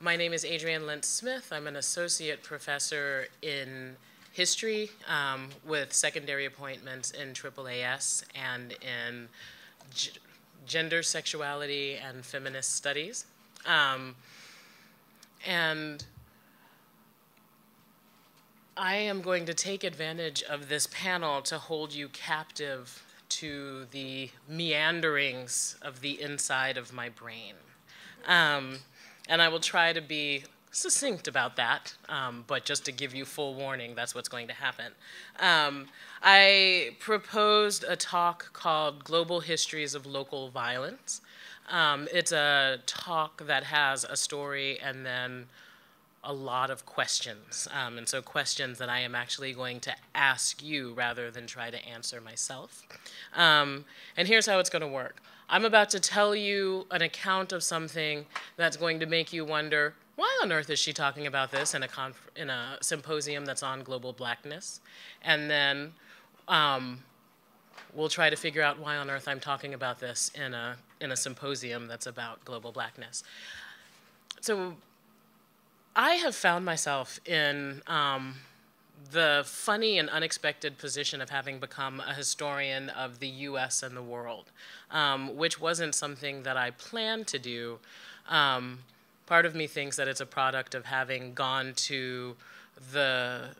My name is Adriane Lentz Smith. I'm an associate professor in history um, with secondary appointments in AAAS and in gender, sexuality, and feminist studies. Um, and I am going to take advantage of this panel to hold you captive to the meanderings of the inside of my brain. Um, and I will try to be succinct about that, um, but just to give you full warning, that's what's going to happen. Um, I proposed a talk called Global Histories of Local Violence. Um, it's a talk that has a story and then a lot of questions. Um, and so questions that I am actually going to ask you rather than try to answer myself. Um, and here's how it's going to work. I'm about to tell you an account of something that's going to make you wonder, why on earth is she talking about this in a, in a symposium that's on global blackness? And then um, we'll try to figure out why on earth I'm talking about this in a, in a symposium that's about global blackness. So I have found myself in um, the funny and unexpected position of having become a historian of the US and the world, um, which wasn't something that I planned to do. Um, part of me thinks that it's a product of having gone to the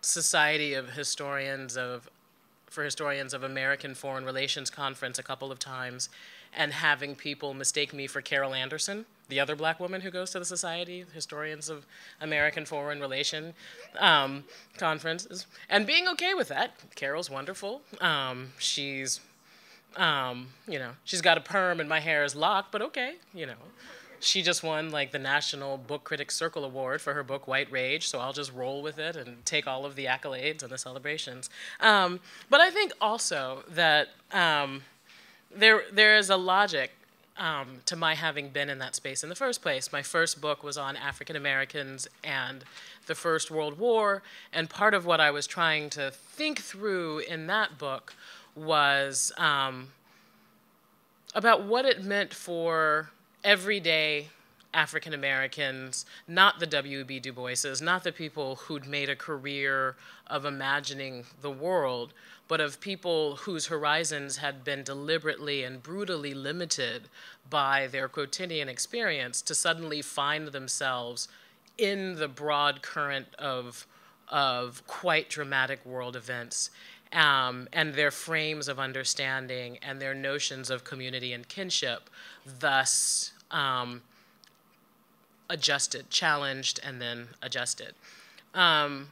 Society of Historians of for Historians of American Foreign Relations conference a couple of times and having people mistake me for Carol Anderson the other black woman who goes to the Society, Historians of American Foreign Relation um, conferences, and being okay with that. Carol's wonderful. Um, she's, um, you know, she's got a perm and my hair is locked, but okay, you know. She just won like the National Book Critics Circle Award for her book White Rage, so I'll just roll with it and take all of the accolades and the celebrations. Um, but I think also that um, there there is a logic um, to my having been in that space in the first place. My first book was on African Americans and the First World War, and part of what I was trying to think through in that book was um, about what it meant for everyday African Americans, not the W.E.B. Du Boises, not the people who'd made a career of imagining the world, but of people whose horizons had been deliberately and brutally limited by their quotidian experience to suddenly find themselves in the broad current of, of quite dramatic world events um, and their frames of understanding and their notions of community and kinship thus um, adjusted, challenged, and then adjusted. Um,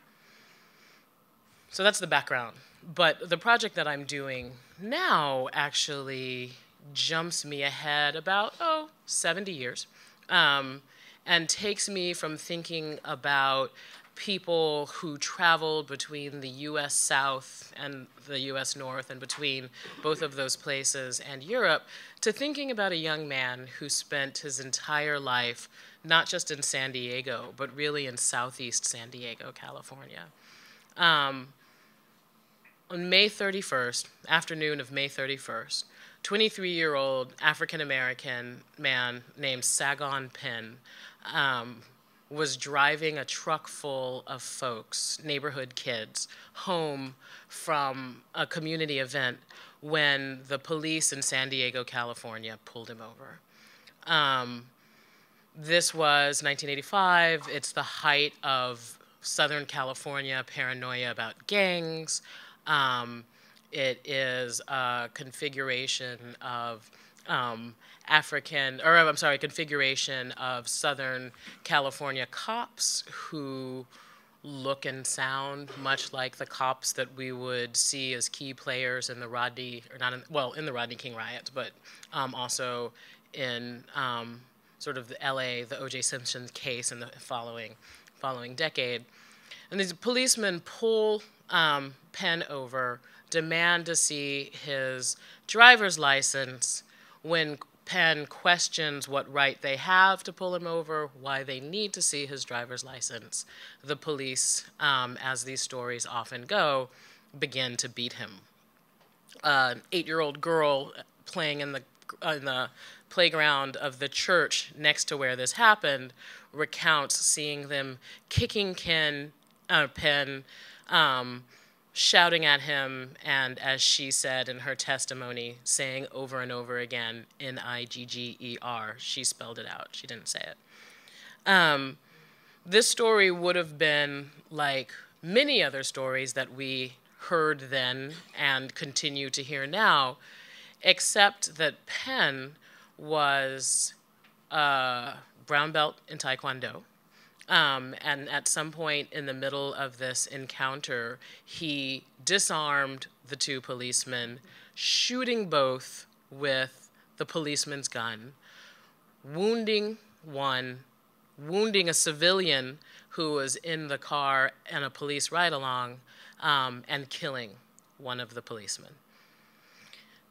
so that's the background. But the project that I'm doing now actually jumps me ahead about, oh, 70 years, um, and takes me from thinking about people who traveled between the US South and the US North and between both of those places and Europe to thinking about a young man who spent his entire life not just in San Diego, but really in southeast San Diego, California. Um, on May 31st, afternoon of May 31st, 23-year-old African-American man named Sagon Penn um, was driving a truck full of folks, neighborhood kids, home from a community event when the police in San Diego, California pulled him over. Um, this was 1985. It's the height of Southern California paranoia about gangs. Um, it is a configuration of um, African, or I'm sorry, configuration of Southern California cops who look and sound much like the cops that we would see as key players in the Rodney, or not in, well, in the Rodney King riots, but um, also in um, sort of the LA, the O.J. Simpson case in the following, following decade. And these policemen pull um, Penn over, demand to see his driver's license when Penn questions what right they have to pull him over, why they need to see his driver's license. The police, um, as these stories often go, begin to beat him. An uh, eight-year-old girl playing in the in the playground of the church next to where this happened recounts seeing them kicking Ken, uh, Penn, um, shouting at him, and as she said in her testimony, saying over and over again, N I G G E R. She spelled it out, she didn't say it. Um, this story would have been like many other stories that we heard then and continue to hear now, except that Penn was a brown belt in Taekwondo. Um, and at some point in the middle of this encounter, he disarmed the two policemen, shooting both with the policeman's gun, wounding one, wounding a civilian who was in the car and a police ride along, um, and killing one of the policemen.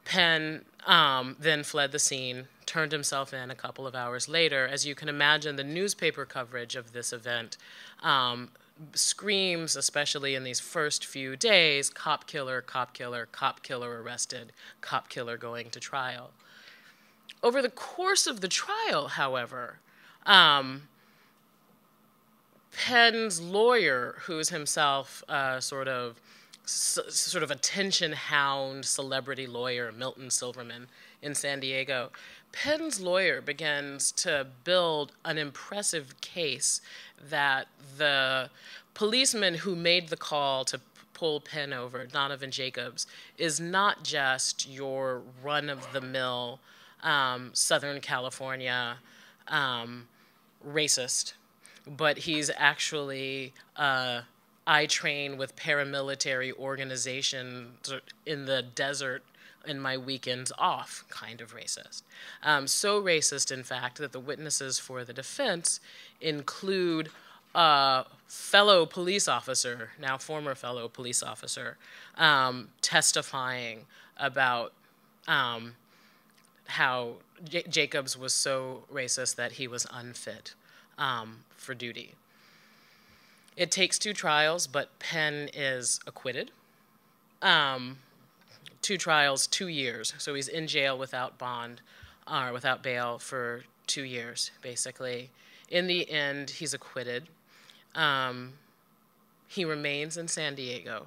Penn um, then fled the scene, turned himself in a couple of hours later. As you can imagine, the newspaper coverage of this event um, screams, especially in these first few days cop killer, cop killer, cop killer arrested, cop killer going to trial. Over the course of the trial, however, um, Penn's lawyer, who's himself uh, sort of sort of attention hound celebrity lawyer Milton Silverman in San Diego, Penn's lawyer begins to build an impressive case that the policeman who made the call to pull Penn over, Donovan Jacobs, is not just your run of the mill um, Southern California um, racist, but he's actually I train with paramilitary organizations in the desert in my weekends off kind of racist. Um, so racist, in fact, that the witnesses for the defense include a fellow police officer, now former fellow police officer, um, testifying about um, how J Jacobs was so racist that he was unfit um, for duty. It takes two trials, but Penn is acquitted. Um, two trials, two years. So he's in jail without bond or uh, without bail for two years, basically. In the end, he's acquitted. Um, he remains in San Diego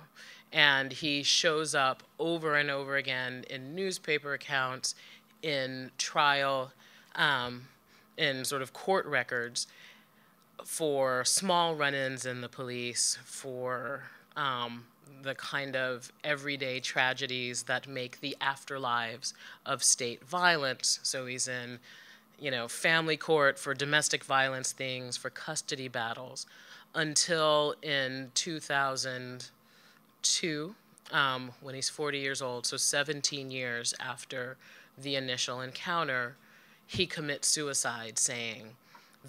and he shows up over and over again in newspaper accounts, in trial, um, in sort of court records for small run-ins in the police, for um, the kind of everyday tragedies that make the afterlives of state violence. So he's in, you know, family court for domestic violence things, for custody battles, until in 2002, um, when he's 40 years old, so 17 years after the initial encounter, he commits suicide saying,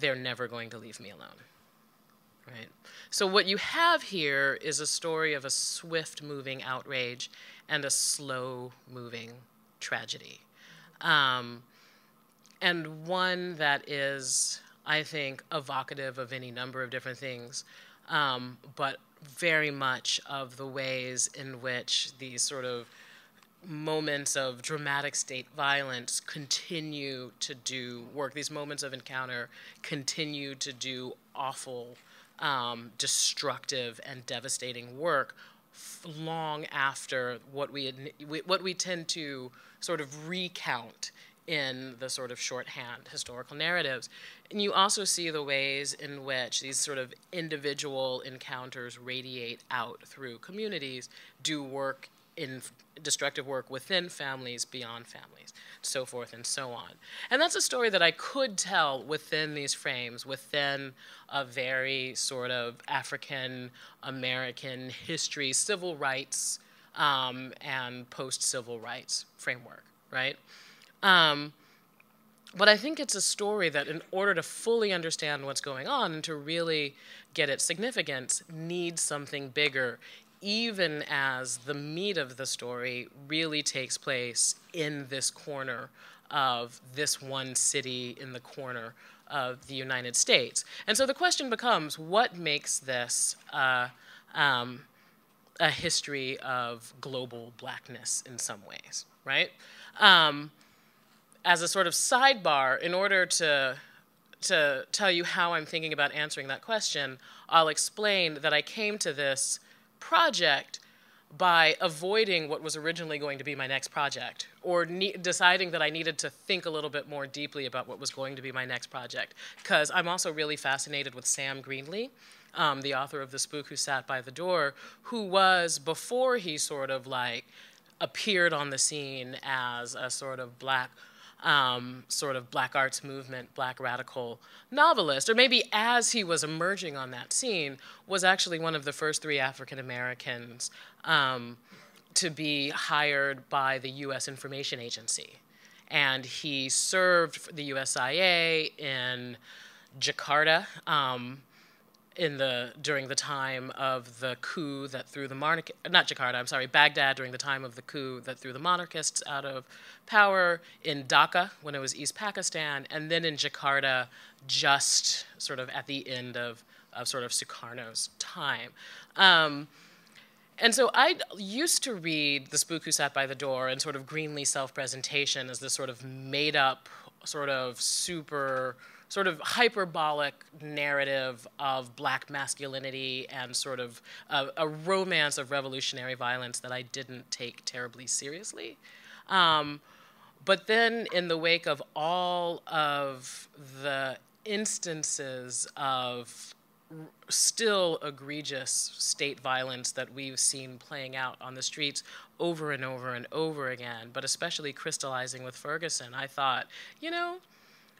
they're never going to leave me alone. Right? So, what you have here is a story of a swift moving outrage and a slow moving tragedy. Um, and one that is, I think, evocative of any number of different things, um, but very much of the ways in which these sort of moments of dramatic state violence continue to do work. These moments of encounter continue to do awful, um, destructive, and devastating work long after what we, what we tend to sort of recount in the sort of shorthand historical narratives. And you also see the ways in which these sort of individual encounters radiate out through communities, do work in destructive work within families, beyond families, so forth and so on. And that's a story that I could tell within these frames, within a very sort of African American history, civil rights, um, and post civil rights framework, right? Um, but I think it's a story that, in order to fully understand what's going on and to really get its significance, needs something bigger, even as the meat of the story really takes place in this corner of this one city in the corner of the United States. And so the question becomes what makes this uh, um, a history of global blackness in some ways, right? Um, as a sort of sidebar, in order to to tell you how I'm thinking about answering that question, I'll explain that I came to this project by avoiding what was originally going to be my next project or deciding that I needed to think a little bit more deeply about what was going to be my next project. Because I'm also really fascinated with Sam Greenlee, um, the author of The Spook Who Sat by the Door, who was, before he sort of like appeared on the scene as a sort of black um, sort of black arts movement, black radical novelist, or maybe as he was emerging on that scene, was actually one of the first three African Americans um, to be hired by the U.S. Information Agency. And he served the USIA in Jakarta, um, in the during the time of the coup that threw the monarch not Jakarta I'm sorry Baghdad during the time of the coup that threw the monarchists out of power in Dhaka when it was East Pakistan and then in Jakarta just sort of at the end of, of sort of Sukarno's time. Um, and so I used to read The Spook Who Sat by the Door and sort of Greenlee self presentation as this sort of made up, sort of super sort of hyperbolic narrative of black masculinity and sort of a, a romance of revolutionary violence that I didn't take terribly seriously. Um, but then, in the wake of all of the instances of still egregious state violence that we've seen playing out on the streets over and over and over again, but especially crystallizing with Ferguson, I thought, you know,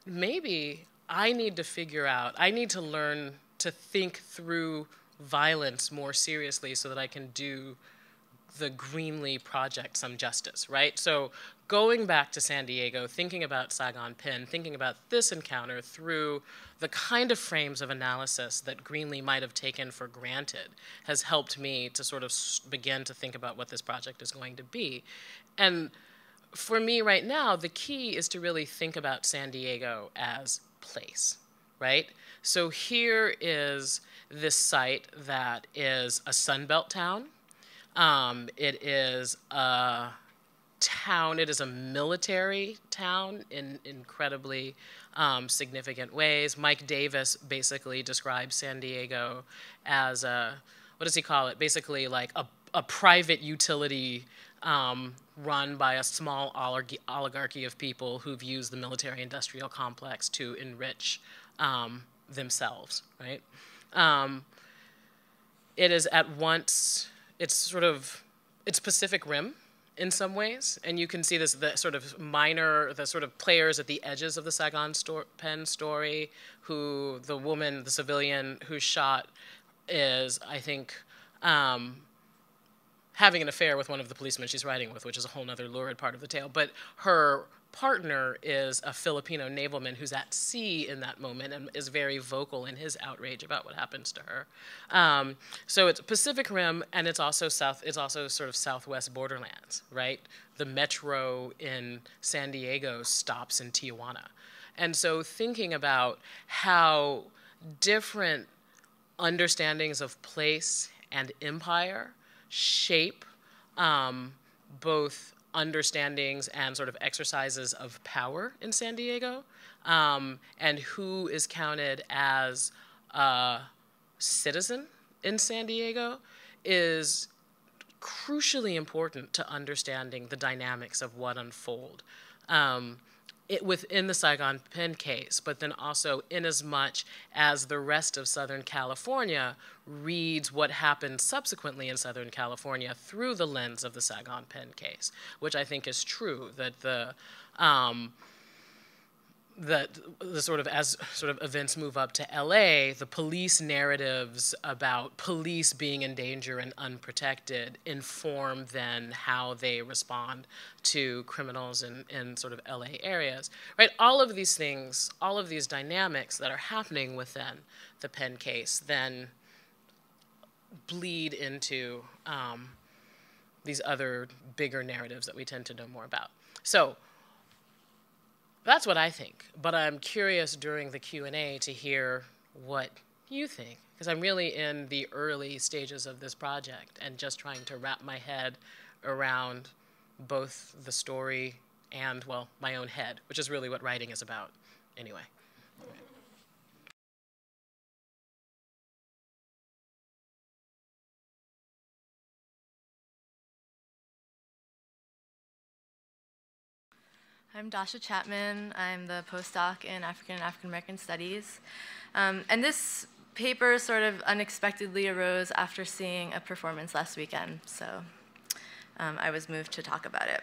maybe I need to figure out, I need to learn to think through violence more seriously so that I can do the Greenlee project some justice, right? So going back to San Diego, thinking about Sagon Penn, thinking about this encounter through the kind of frames of analysis that Greenlee might have taken for granted has helped me to sort of begin to think about what this project is going to be. And for me right now, the key is to really think about San Diego as place, right? So here is this site that is a Sunbelt town. Um, it is a town, it is a military town in incredibly um, significant ways. Mike Davis basically describes San Diego as a, what does he call it? Basically like a, a private utility um, run by a small oligarchy of people who've used the military industrial complex to enrich um, themselves, right? Um, it is at once, it's sort of, it's Pacific Rim in some ways, and you can see this, the sort of minor, the sort of players at the edges of the Sagon sto Penn story, who the woman, the civilian who shot is, I think, um, having an affair with one of the policemen she's riding with, which is a whole other lurid part of the tale. But her partner is a Filipino navalman who's at sea in that moment and is very vocal in his outrage about what happens to her. Um, so it's Pacific Rim, and it's also south. It's also sort of Southwest borderlands, right? The metro in San Diego stops in Tijuana, and so thinking about how different understandings of place and empire shape um, both understandings and sort of exercises of power in San Diego, um, and who is counted as a citizen in San Diego is crucially important to understanding the dynamics of what unfold. Um, it, within the Sagon Penn case, but then also in as much as the rest of Southern California reads what happened subsequently in Southern California through the lens of the Sagon Penn case, which I think is true, that the um, that the sort of as sort of events move up to LA, the police narratives about police being in danger and unprotected inform then how they respond to criminals in, in sort of LA areas. Right? All of these things, all of these dynamics that are happening within the Penn case then bleed into um, these other bigger narratives that we tend to know more about. So that's what I think. But I'm curious during the Q&A to hear what you think because I'm really in the early stages of this project and just trying to wrap my head around both the story and, well, my own head, which is really what writing is about anyway. I'm Dasha Chapman. I'm the postdoc in African and African American Studies. Um, and this paper sort of unexpectedly arose after seeing a performance last weekend, so um, I was moved to talk about it.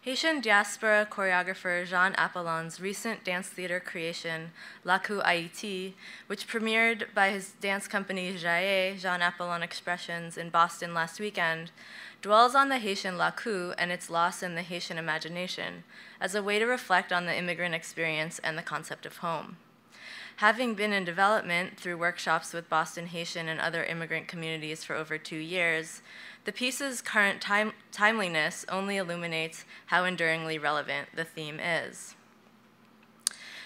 Haitian diaspora choreographer Jean Appolon's recent dance theater creation, Lakou Haiti, which premiered by his dance company Jae, Jean Appolon Expressions, in Boston last weekend, dwells on the Haitian Lakou and its loss in the Haitian imagination as a way to reflect on the immigrant experience and the concept of home. Having been in development through workshops with Boston Haitian and other immigrant communities for over two years, the piece's current time, timeliness only illuminates how enduringly relevant the theme is.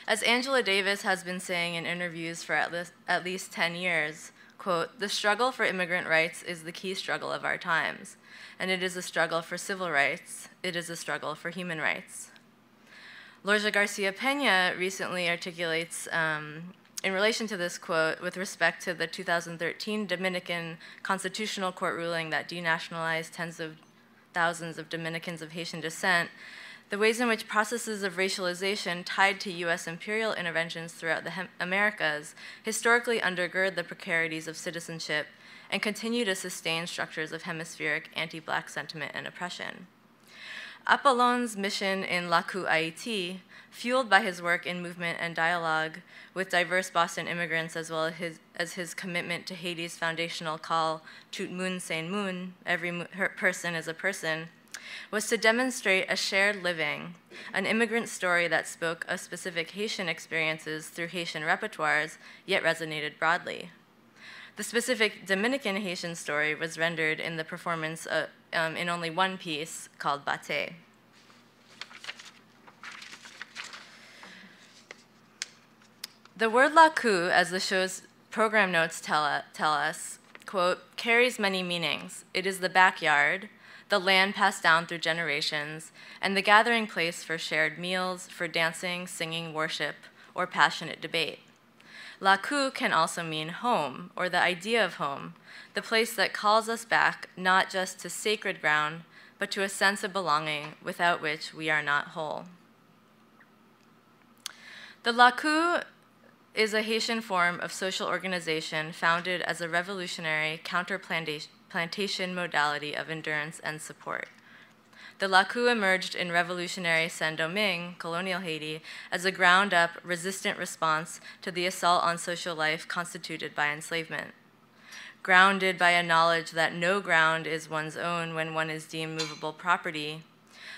As Angela Davis has been saying in interviews for at least, at least 10 years, quote, the struggle for immigrant rights is the key struggle of our times, and it is a struggle for civil rights, it is a struggle for human rights. Lorgia Garcia Pena recently articulates um, in relation to this quote, with respect to the 2013 Dominican Constitutional Court ruling that denationalized tens of thousands of Dominicans of Haitian descent, the ways in which processes of racialization tied to U.S. imperial interventions throughout the Americas historically undergird the precarities of citizenship and continue to sustain structures of hemispheric anti black sentiment and oppression. Appolon's mission in Lakou Haiti fueled by his work in movement and dialogue with diverse Boston immigrants, as well as his, as his commitment to Haiti's foundational call, Tout Moun Se Moun, every person is a person, was to demonstrate a shared living, an immigrant story that spoke of specific Haitian experiences through Haitian repertoires, yet resonated broadly. The specific Dominican Haitian story was rendered in the performance uh, um, in only one piece called Bate. The word lakou, as the show's program notes tell, tell us, quote, carries many meanings. It is the backyard, the land passed down through generations, and the gathering place for shared meals, for dancing, singing, worship, or passionate debate. Lakou can also mean home, or the idea of home, the place that calls us back not just to sacred ground, but to a sense of belonging without which we are not whole. The Lakou is a Haitian form of social organization founded as a revolutionary counter-plantation modality of endurance and support. The Lakou emerged in revolutionary Saint-Domingue, colonial Haiti, as a ground-up, resistant response to the assault on social life constituted by enslavement. Grounded by a knowledge that no ground is one's own when one is deemed movable property,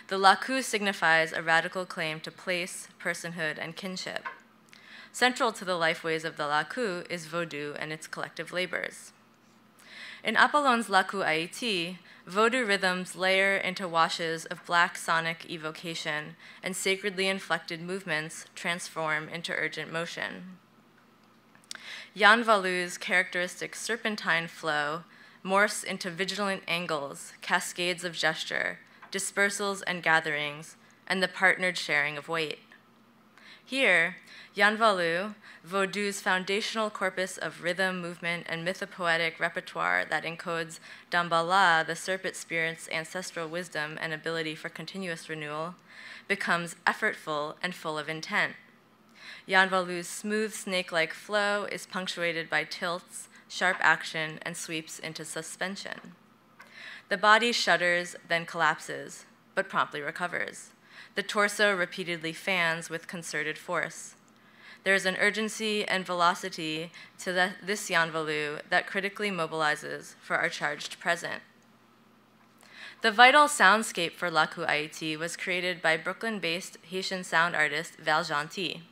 the Lakou signifies a radical claim to place, personhood, and kinship. Central to the lifeways of the Lakou is Vodou and its collective labors. In Appolon's Lakou Haiti, Vodou rhythms layer into washes of black sonic evocation, and sacredly inflected movements transform into urgent motion. Yanvalu's characteristic serpentine flow morphs into vigilant angles, cascades of gesture, dispersals and gatherings, and the partnered sharing of weight. Here, Yanvalu, Vodou's foundational corpus of rhythm, movement, and mythopoetic repertoire that encodes Damballa, the serpent spirit's ancestral wisdom and ability for continuous renewal, becomes effortful and full of intent. Yanvalu's smooth snake-like flow is punctuated by tilts, sharp action, and sweeps into suspension. The body shudders, then collapses, but promptly recovers. The torso repeatedly fans with concerted force. There is an urgency and velocity to the, this Yanvalu that critically mobilizes for our charged present. The vital soundscape for Lakou Haiti was created by Brooklyn-based Haitian sound artist Val Jeanty.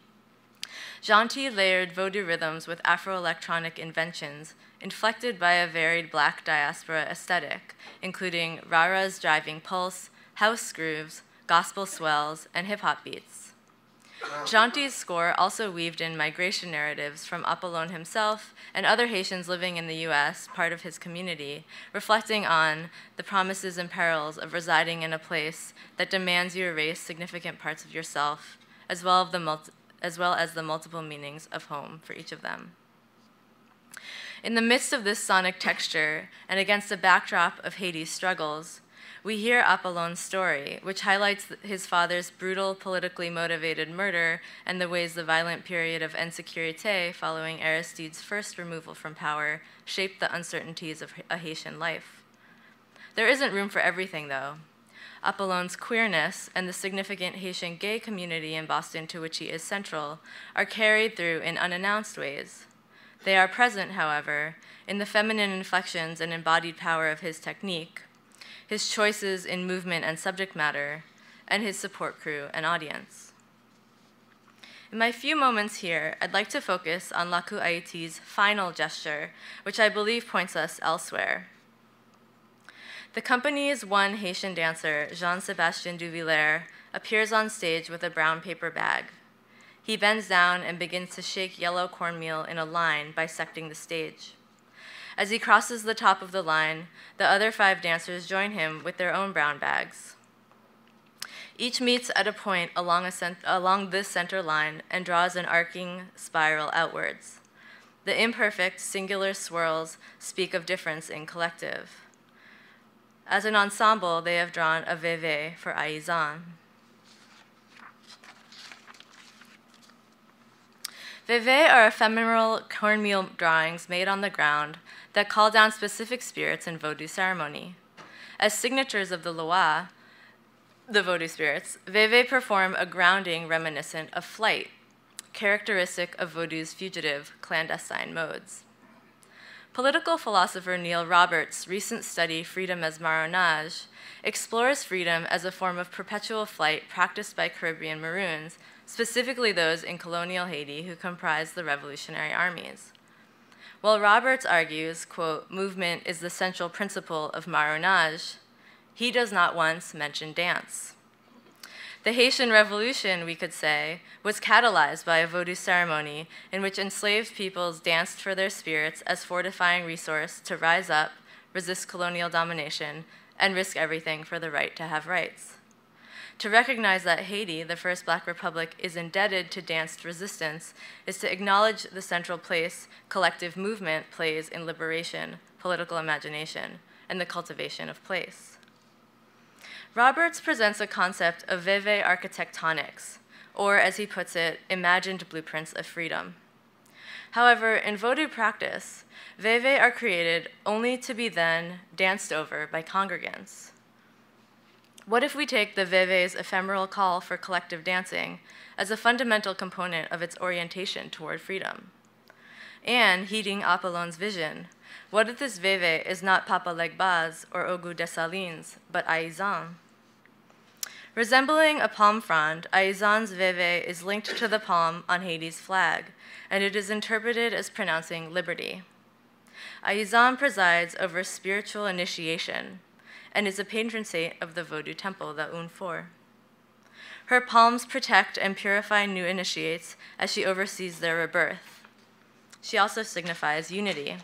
Jeanty layered Vodou rhythms with Afro-electronic inventions inflected by a varied black diaspora aesthetic, including Rara's driving pulse, house grooves, gospel swells, and hip-hop beats. Jeanty's score also weaved in migration narratives from Appolon himself and other Haitians living in the US, part of his community, reflecting on the promises and perils of residing in a place that demands you erase significant parts of yourself, as well, the as, well as the multiple meanings of home for each of them. In the midst of this sonic texture, and against a backdrop of Haiti's struggles, we hear Appolon's story, which highlights his father's brutal, politically motivated murder and the ways the violent period of insécurité following Aristide's first removal from power shaped the uncertainties of a Haitian life. There isn't room for everything, though. Appolon's queerness and the significant Haitian gay community in Boston to which he is central are carried through in unannounced ways. They are present, however, in the feminine inflections and embodied power of his technique, his choices in movement and subject matter, and his support crew and audience. In my few moments here, I'd like to focus on Lakou Haiti's final gesture, which I believe points us elsewhere. The company's one Haitian dancer, Jean-Sébastien Duvillers, appears on stage with a brown paper bag. He bends down and begins to shake yellow cornmeal in a line bisecting the stage. As he crosses the top of the line, the other five dancers join him with their own brown bags. Each meets at a point along, a along this center line and draws an arcing spiral outwards. The imperfect, singular swirls speak of difference in collective. As an ensemble, they have drawn a veve for Aizan. Veve are ephemeral cornmeal drawings made on the ground that call down specific spirits in Vodou ceremony. As signatures of the Loa, the Vodou spirits, Veve perform a grounding reminiscent of flight, characteristic of Vodou's fugitive, clandestine modes. Political philosopher Neil Roberts' recent study, Freedom as Marronage, explores freedom as a form of perpetual flight practiced by Caribbean Maroons, specifically those in colonial Haiti who comprised the revolutionary armies. While Roberts argues, quote, movement is the central principle of marronage, he does not once mention dance. The Haitian Revolution, we could say, was catalyzed by a Vodou ceremony in which enslaved peoples danced for their spirits as fortifying resource to rise up, resist colonial domination, and risk everything for the right to have rights. To recognize that Haiti, the first black republic, is indebted to danced resistance is to acknowledge the central place collective movement plays in liberation, political imagination, and the cultivation of place. Roberts presents a concept of veve architectonics, or as he puts it, imagined blueprints of freedom. However, in Vodou practice, veve are created only to be then danced over by congregants. What if we take the Veve's ephemeral call for collective dancing as a fundamental component of its orientation toward freedom? And, heeding Appolon's vision, what if this Veve is not Papa Legba's or Ogou Dessalines, but Aizan? Resembling a palm frond, Aizan's Veve is linked to the palm on Haiti's flag, and it is interpreted as pronouncing liberty. Aizan presides over spiritual initiation, and is a patron saint of the Vodou temple, the Unfor. Her palms protect and purify new initiates as she oversees their rebirth. She also signifies unity.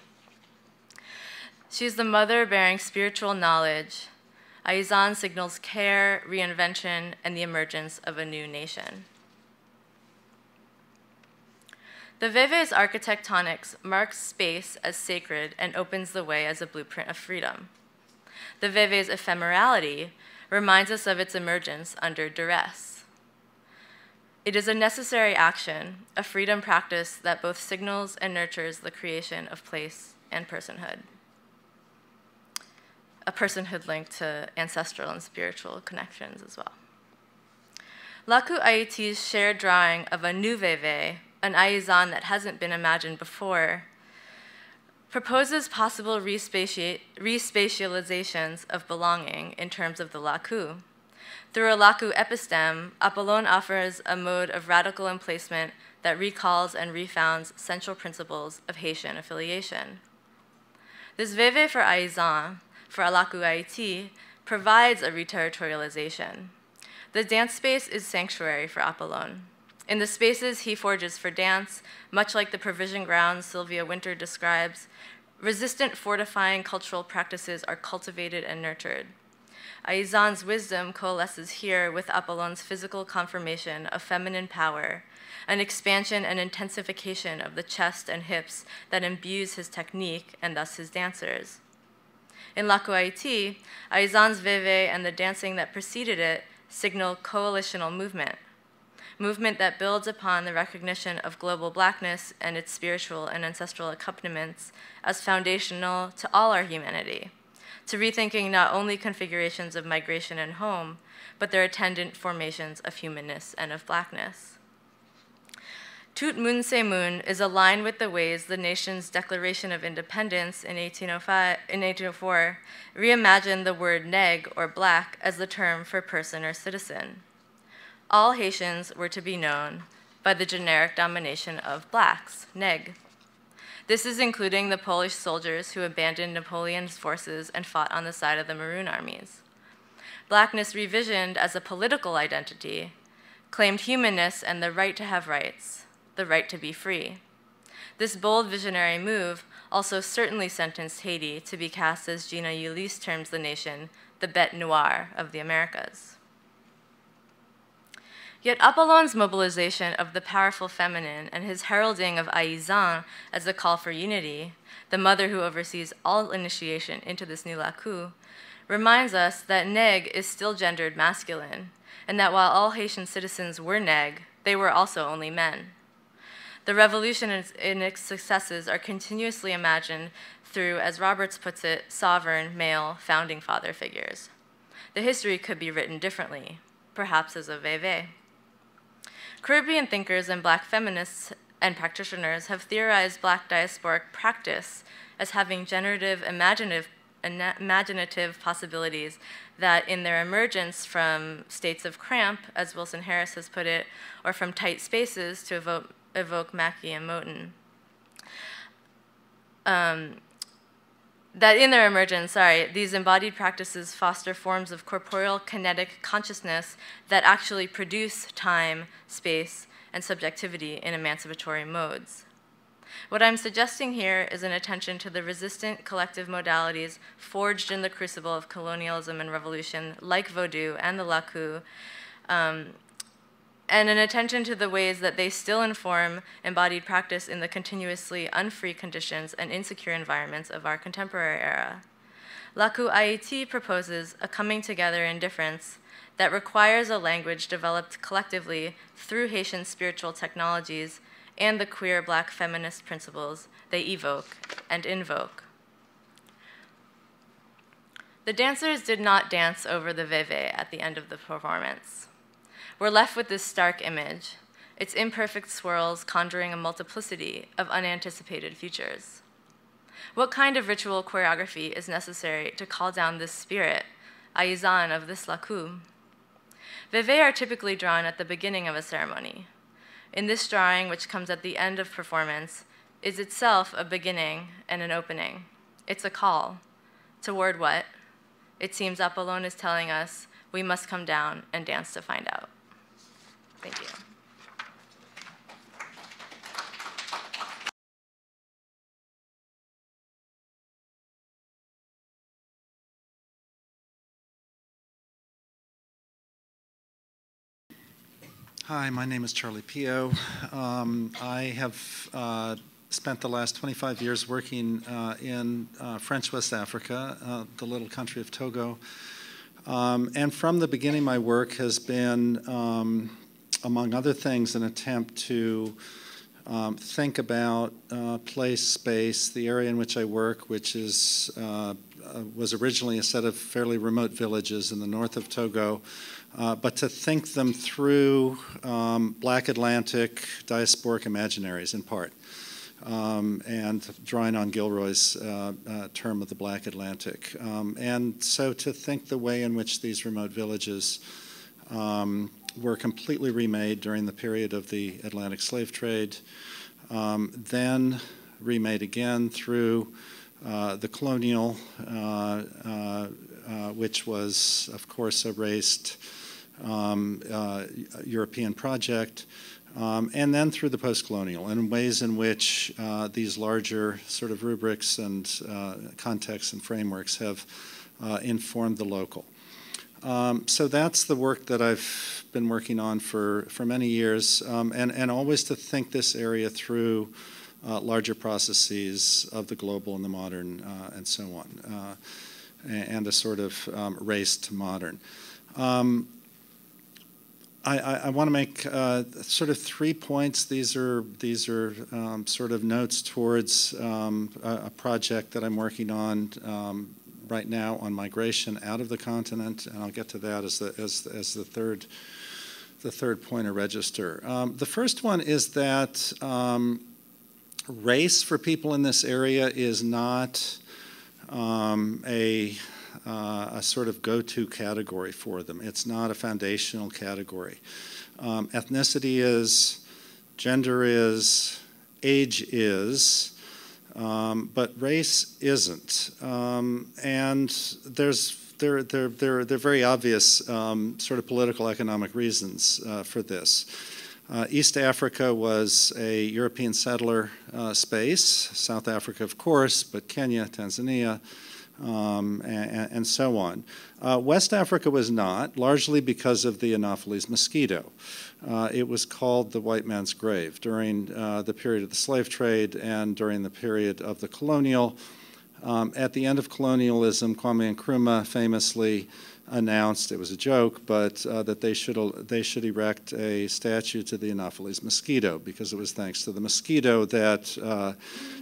She is the mother bearing spiritual knowledge. Aizan signals care, reinvention, and the emergence of a new nation. The Veve's architectonics marks space as sacred and opens the way as a blueprint of freedom the Veve's ephemerality reminds us of its emergence under duress. It is a necessary action, a freedom practice that both signals and nurtures the creation of place and personhood. A personhood linked to ancestral and spiritual connections as well. Lakou Haiti's shared drawing of a new Veve, an Aizan that hasn't been imagined before, proposes possible respatializations of belonging in terms of the lakou. Through a lakou episteme, Appolon offers a mode of radical emplacement that recalls and refounds central principles of Haitian affiliation. This veve for Aizan, for Alaku Haiti, provides a reterritorialization. The dance space is sanctuary for Appolon. In the spaces he forges for dance, much like the provision grounds Sylvia Wynter describes, resistant fortifying cultural practices are cultivated and nurtured. Aizan's wisdom coalesces here with Appolon's physical confirmation of feminine power, an expansion and intensification of the chest and hips that imbues his technique and thus his dancers. In Lakou Haiti, Aizan's veve and the dancing that preceded it signal coalitional movement, movement that builds upon the recognition of global blackness and its spiritual and ancestral accompaniments as foundational to all our humanity, to rethinking not only configurations of migration and home, but their attendant formations of humanness and of blackness. Tout Moun Se Moun is aligned with the ways the nation's Declaration of Independence in, 1805, in 1804 reimagined the word neg, or black, as the term for person or citizen all Haitians were to be known by the generic domination of blacks, neg. This is including the Polish soldiers who abandoned Napoleon's forces and fought on the side of the Maroon armies. Blackness revisioned as a political identity claimed humanness and the right to have rights, the right to be free. This bold visionary move also certainly sentenced Haiti to be cast as Gina Ulysse terms the nation, the bête noire of the Americas. Yet Appolon's mobilization of the powerful feminine and his heralding of Aizan as the call for unity, the mother who oversees all initiation into this new lakou, reminds us that neg is still gendered masculine, and that while all Haitian citizens were neg, they were also only men. The revolution and its successes are continuously imagined through, as Roberts puts it, sovereign male founding father figures. The history could be written differently, perhaps as a veve. Caribbean thinkers and black feminists and practitioners have theorized black diasporic practice as having generative, imaginative, imaginative possibilities that, in their emergence from states of cramp, as Wilson Harris has put it, or from tight spaces to evoke, evoke Mackey and Moten. Um, that in their emergence, sorry, these embodied practices foster forms of corporeal kinetic consciousness that actually produce time, space, and subjectivity in emancipatory modes. What I'm suggesting here is an attention to the resistant collective modalities forged in the crucible of colonialism and revolution, like Vodou and the Lakou, um, and an attention to the ways that they still inform embodied practice in the continuously unfree conditions and insecure environments of our contemporary era. Lakou Haiti proposes a coming together in difference that requires a language developed collectively through Haitian spiritual technologies and the queer black feminist principles they evoke and invoke. The dancers did not dance over the veve at the end of the performance. We're left with this stark image, its imperfect swirls conjuring a multiplicity of unanticipated futures. What kind of ritual choreography is necessary to call down this spirit, Aizan of this lakou? Veve are typically drawn at the beginning of a ceremony. In this drawing, which comes at the end of performance, is itself a beginning and an opening. It's a call. Toward what? It seems Appolon is telling us we must come down and dance to find out. Thank you. Hi, my name is Charlie Piot. Um, I have uh, spent the last 25 years working uh, in uh, French West Africa, uh, the little country of Togo. Um, and from the beginning, my work has been um, among other things, an attempt to um, think about uh, place, space, the area in which I work, which is uh, uh, was originally a set of fairly remote villages in the north of Togo, uh, but to think them through um, Black Atlantic diasporic imaginaries in part. Um, and drawing on Gilroy's uh, uh, term of the Black Atlantic. Um, and so to think the way in which these remote villages um, were completely remade during the period of the Atlantic slave trade, um, then remade again through uh, the colonial, uh, uh, uh which was, of course, a raced um, uh, European project. um, and then through the post-colonial, and ways in which these larger sort of rubrics and contexts and frameworks have informed the local. Um, so that's the work that I've been working on for, for many years, um, and, and always to think this area through uh, larger processes of the global and the modern uh, and so on, uh, and a sort of um, race to modern. Um, I, I, I want to make uh, sort of three points. These are these are um, sort of notes towards um, a, a, project that I'm working on right now on migration out of the continent, and I'll get to that as the as as the third the third point of register. Um, the first one is that um, race for people in this area is not um, a uh, a sort of go-to category for them. It's not a foundational category. Um, ethnicity is, gender is, age is, um, but race isn't. Um, and there's there, there, there, there are very obvious um, sort of political economic reasons uh, for this. Uh, East Africa was a European settler uh, space, South Africa, of course, but Kenya, Tanzania, um, and, and, so on. Uh, West Africa was not, largely because of the Anopheles mosquito. Uh, it was called the white man's grave during uh, the period of the slave trade and during the period of the colonial. Um, at the end of colonialism, Kwame Nkrumah famously announced, it was a joke, but uh, that they should, they should erect a statue to the Anopheles mosquito because it was thanks to the mosquito that uh,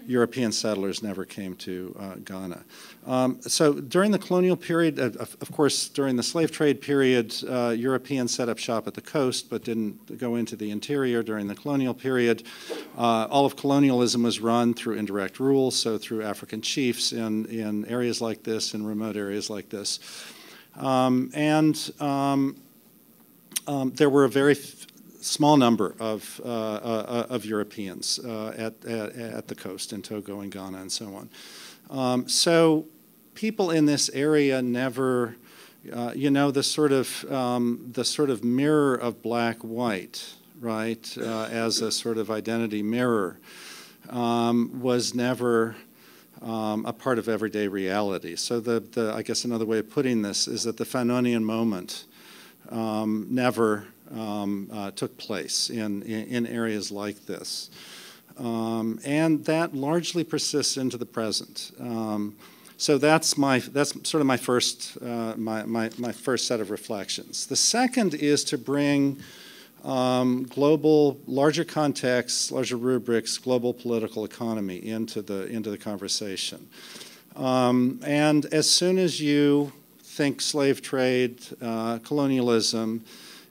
European settlers never came to uh, Ghana. Um, so during the colonial period, of, of, course, during the slave trade period, uh, Europeans set up shop at the coast but didn't go into the interior during the colonial period. Uh, all of colonialism was run through indirect rule, so through African chiefs in, in areas like this, in remote areas like this. Um, and um, um, there were a very small number of, uh, uh, of Europeans uh, at, at, at, the coast in Togo and Ghana and so on. Um, so people in this area never, uh, you know, the sort of, um, the sort of mirror of black-white, right, uh, as a sort of identity mirror um, was never um, a part of everyday reality. So the, the, I guess another way of putting this is that the Fanonian moment um, never um, uh, took place in, in, in, areas like this. Um, and that largely persists into the present. Um, so that's my that's sort of my first uh, my, my, my first set of reflections. The second is to bring um, global, larger contexts, larger rubrics, global political economy into the, into the conversation. Um, and as soon as you think slave trade, uh, colonialism,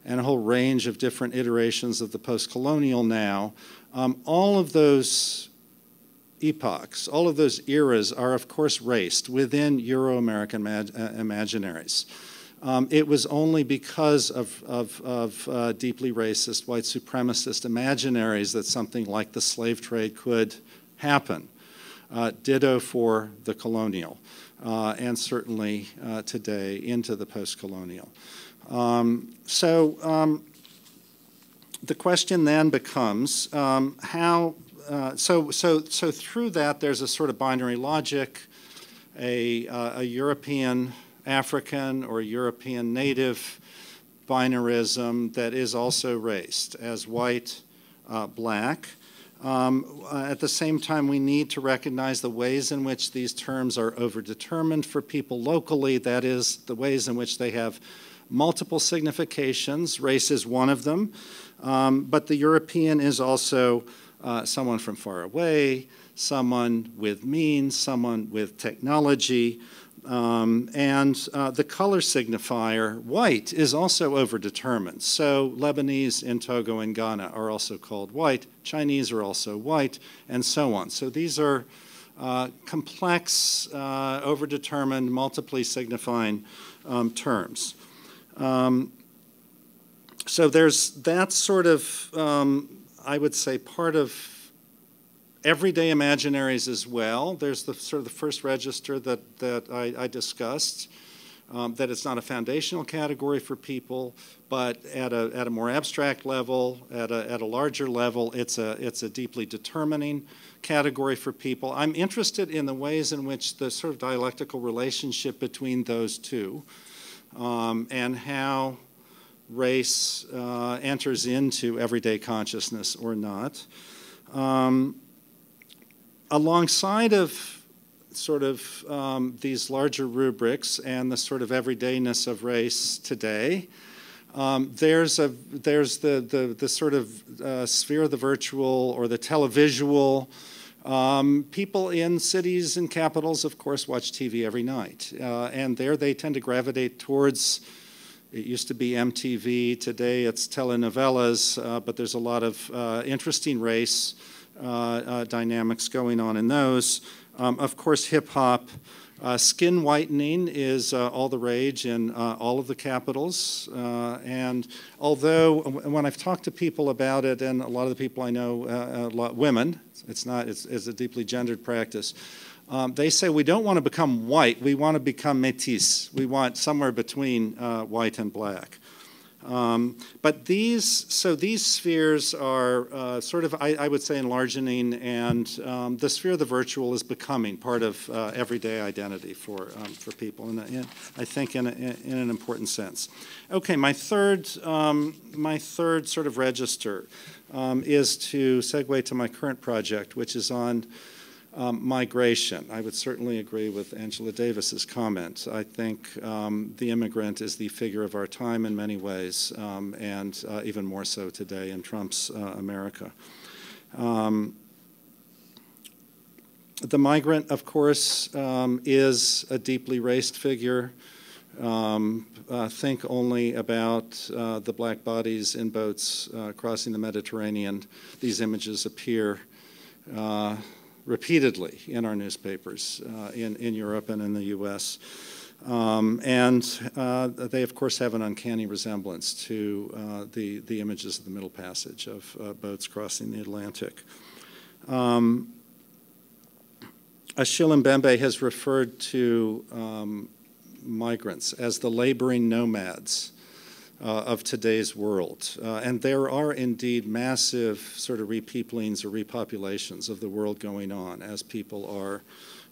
and a whole range of different iterations of the post-colonial now, um, all of those epochs, all of those eras are of course raced within Euro-American uh, imaginaries. Um, it was only because of, of, of uh, deeply racist, white supremacist imaginaries that something like the slave trade could happen. Uh, ditto for the colonial, uh, and certainly uh, today into the post-colonial. Um, so um, the question then becomes um, how, uh, so, so, so through that there's a sort of binary logic, a, uh, a European African or European native binarism that is also raced as white, uh, black. Um, uh, at the same time, we need to recognize the ways in which these terms are overdetermined for people locally, that is, the ways in which they have multiple significations. Race is one of them, um, but the European is also uh, someone from far away, someone with means, someone with technology. Um, and uh, the color signifier, white, is also overdetermined. So Lebanese in Togo and Ghana are also called white, Chinese are also white, and so on. So these are uh, complex, uh, overdetermined, multiply signifying um, terms. Um, so there's that sort of, um, I would say, part of everyday imaginaries as well. There's the sort of the first register that, that I, I discussed. um, that it's not a foundational category for people, but at a, at a more abstract level, at a, at a larger level, it's a, it's a deeply determining category for people. I'm interested in the ways in which the sort of dialectical relationship between those two um, and how race uh, enters into everyday consciousness or not. Um, alongside of sort of um, these larger rubrics and the sort of everydayness of race today. Um, there's a there's the the, the sort of uh, sphere of the virtual or the televisual. Um, people in cities and capitals, of course, watch TV every night, uh, and there they tend to gravitate towards. It used to be MTV. Today it's telenovelas, uh, but there's a lot of uh, interesting race dynamics going on in those. Um, of course, hip hop. Uh, skin whitening is uh, all the rage in uh, all of the capitals. Uh, and although when I've talked to people about it, and a lot of the people I know, uh, a lot, women, it's not, it's, it's a deeply gendered practice. Um, they say we don't want to become white, we want to become métis. We want somewhere between uh, white and black. Um, but these, so these spheres are uh, sort of, I, I, would say, enlarging, and um, the sphere of the virtual is becoming part of uh, everyday identity for um, for people, and I think in, a, in an important sense. Okay, my third, um, my third sort of register um, is to segue to my current project, which is on um, migration. I would certainly agree with Angela Davis's comment. I think um, the immigrant is the figure of our time in many ways, um, and uh, even more so today in Trump's uh, America. Um, the migrant, of course, um, is a deeply raced figure. Um, uh, think only about uh, the black bodies in boats uh, crossing the Mediterranean. These images appear uh, repeatedly in our newspapers uh, in, in Europe and in the US. Um, and uh, they, of course, have an uncanny resemblance to uh, the, the images of the Middle Passage of uh, boats crossing the Atlantic. Um, Mbembe has referred to um, migrants as the laboring nomads uh, of today's world. Uh, and there are indeed massive sort of repeoplings or repopulations of the world going on as people are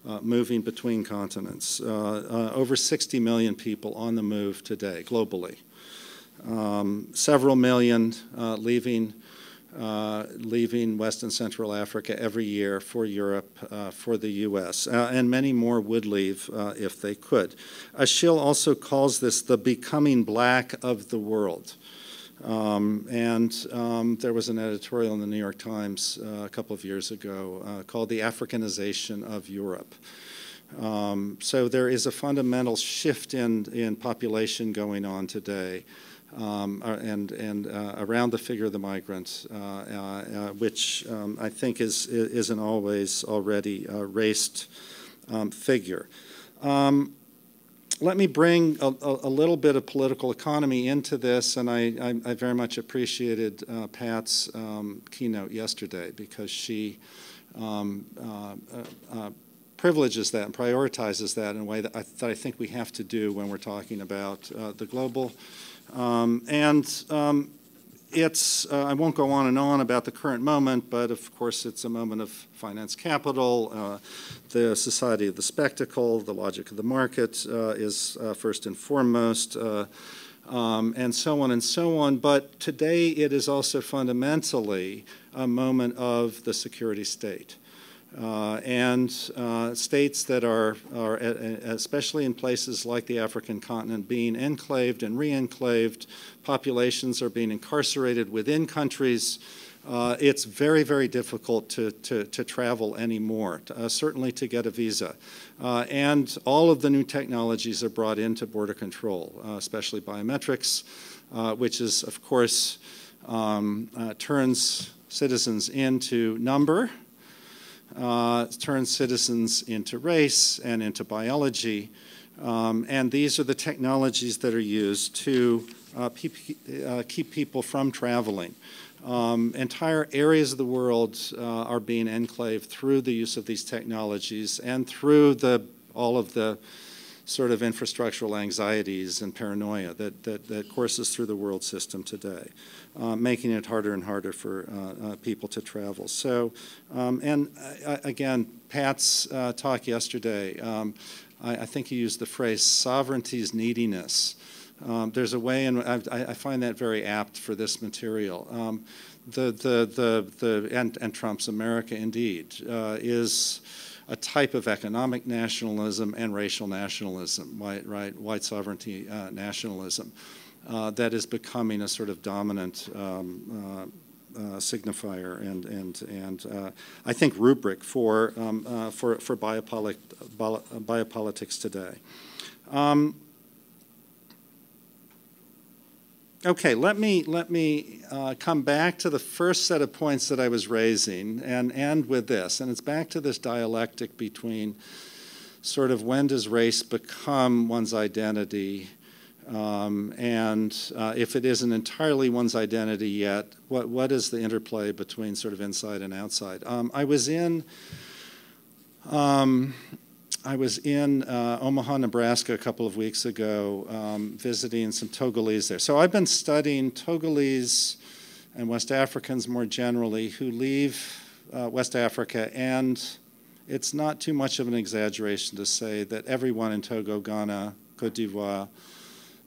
uh, moving between continents. Uh, uh, over 60 million people on the move today, globally. Um, several million uh, leaving uh, leaving West and Central Africa every year for Europe, uh, for the U.S., uh, and many more would leave uh, if they could. Achille also calls this the becoming black of the world. Um, and um, there was an editorial in the New York Times uh, a couple of years ago called The Africanization of Europe. Um, so there is a fundamental shift in, in population going on today um, uh, and, and uh, around the figure of the migrant, uh, uh, which um, I think is, is an always already raced um, figure. Um, let me bring a, a, little bit of political economy into this, and I, I, I very much appreciated uh, Pat's um, keynote yesterday because she um, uh, uh, privileges that and prioritizes that in a way that I, that I, think we have to do when we're talking about the global um, and um, it's, uh, I won't go on and on about the current moment, but of course it's a moment of finance capital. Uh, the society of the spectacle, the logic of the market uh, is uh, first and foremost, uh, um, and so on and so on. But today it is also fundamentally a moment of the security state. Uh, and uh, states that are, are, especially in places like the African continent, being enclaved and re-enclaved. Populations are being incarcerated within countries. Uh, it's very, very difficult to, to, to travel anymore, uh, certainly to get a visa. Uh, and all of the new technologies are brought into border control, uh, especially biometrics, which is, of course, um, turns citizens into number, uh, turns citizens into race and into biology. Um, and these are the technologies that are used to uh, uh, keep people from traveling. Um, entire areas of the world uh, are being enclaved through the use of these technologies and through the, all of the sort of infrastructural anxieties and paranoia that, that, that courses through the world system today, uh, making it harder and harder for uh, uh, people to travel. So, um, and uh, again, Pat's uh, talk yesterday, um, I, I, think he used the phrase sovereignty's neediness. Um, there's a way, and I, I, find that very apt for this material. Um, the, the, the, the, and, and Trump's America, indeed, uh, is a type of economic nationalism and racial nationalism, white, right, white sovereignty uh, nationalism, uh, that is becoming a sort of dominant um, uh, uh signifier and, and, and uh, I think rubric for, um, for, for biopolit biopolitics today. Um, Okay, let me, let me uh, come back to the first set of points that I was raising and end with this. And it's back to this dialectic between sort of when does race become one's identity, um, and uh, if it isn't entirely one's identity yet, what, what is the interplay between sort of inside and outside? Um, I was in um, I was in uh, Omaha, Nebraska a couple of weeks ago um, visiting some Togolese there. So I've been studying Togolese and West Africans more generally who leave uh, West Africa, and it's not too much of an exaggeration to say that everyone in Togo, Ghana, Cote d'Ivoire,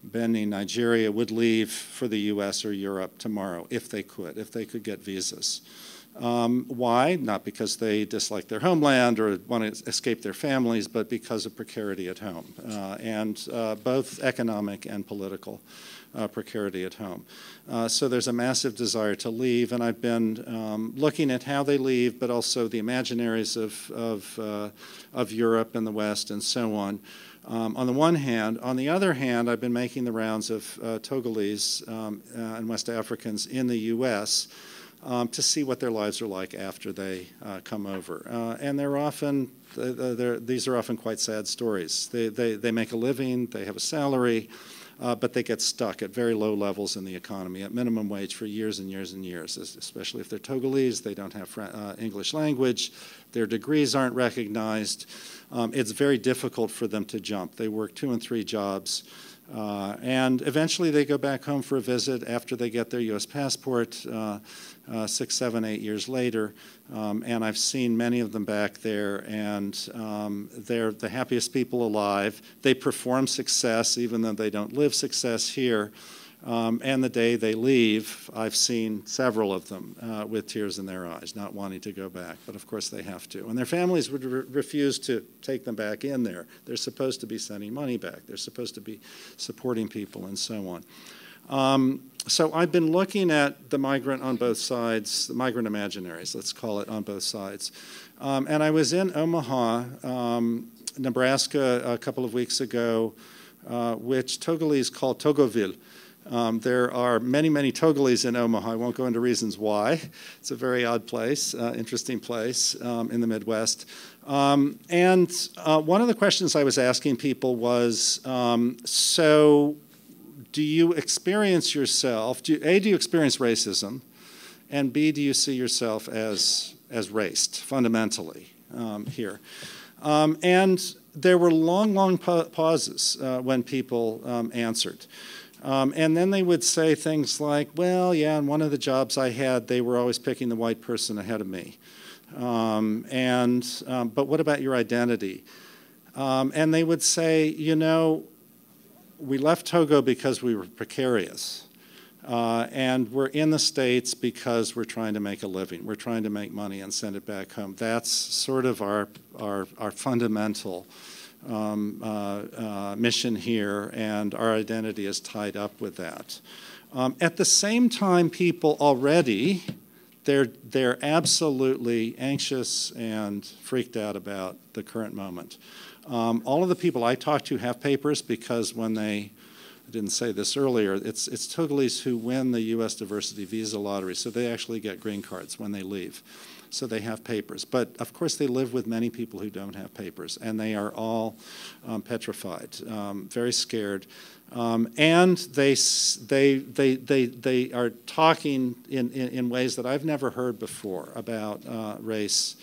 Benin, Nigeria would leave for the US or Europe tomorrow if they could, if they could get visas. Um, why? Not because they dislike their homeland or want to escape their families, but because of precarity at home, uh, and uh, both economic and political uh, precarity at home. Uh, so there's a massive desire to leave, and I've been um, looking at how they leave, but also the imaginaries of, of, uh, of Europe and the West and so on. Um, on the one hand. On the other hand, I've been making the rounds of uh, Togolese um, and West Africans in the U.S um, to see what their lives are like after they uh, come over. Uh, and they're often, they're, these are often quite sad stories. They, they, they make a living, they have a salary, uh, but they get stuck at very low levels in the economy, at minimum wage for years and years and years, especially if they're Togolese, they don't have uh, English language, their degrees aren't recognized. Um, it's very difficult for them to jump. They work two and three jobs. Uh, and eventually they go back home for a visit after they get their U.S. passport. Uh, uh, six, seven, eight years later. Um, and I've seen many of them back there, and um, they're the happiest people alive. They perform success, even though they don't live success here. Um, and the day they leave, I've seen several of them uh, with tears in their eyes, not wanting to go back. But of course, they have to. And their families would re refuse to take them back in there. They're supposed to be sending money back, they're supposed to be supporting people, and so on. Um, so I've been looking at the migrant on both sides, the migrant imaginaries, let's call it, on both sides. Um, and I was in Omaha, um, Nebraska, a couple of weeks ago, uh, which Togolese call Togoville. Um, there are many, many Togolese in Omaha. I won't go into reasons why. It's a very odd place, uh, interesting place um, in the Midwest. Um, and uh, one of the questions I was asking people was um, so do you experience yourself, do, A, do you experience racism? And B, do you see yourself as, as raced fundamentally um, here? Um, and there were long, long pa pauses uh, when people answered. Um, and then they would say things like, well, yeah, in one of the jobs I had, they were always picking the white person ahead of me. Um, and, um, but what about your identity? and they would say, you know, we left Togo because we were precarious. Uh, and we're in the States because we're trying to make a living. We're trying to make money and send it back home. That's sort of our, our, our fundamental um, uh, uh, mission here, and our identity is tied up with that. Um, at the same time, people already, they're, they're absolutely anxious and freaked out about the current moment. Um, all of the people I talk to have papers because when they, I didn't say this earlier, it's, it's Togolese who win the U.S. diversity visa lottery, so they actually get green cards when they leave. So they have papers. But of course, they live with many people who don't have papers, and they are all um, petrified, um, very scared. Um, and they, they, they, they, they are talking in, in, in, ways that I've never heard before about uh, race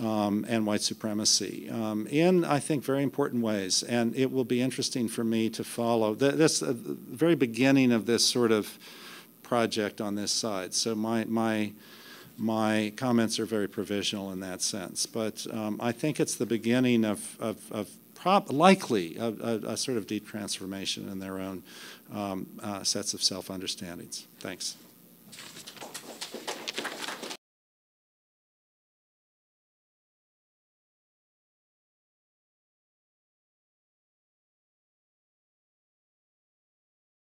um, and white supremacy um, in, I think, very important ways. And it will be interesting for me to follow. That's the very beginning of this sort of project on this side. So my, my, my comments are very provisional in that sense. But um, I think it's the beginning of, of, of likely a, a, a, sort of deep transformation in their own um, uh, sets of self-understandings. Thanks.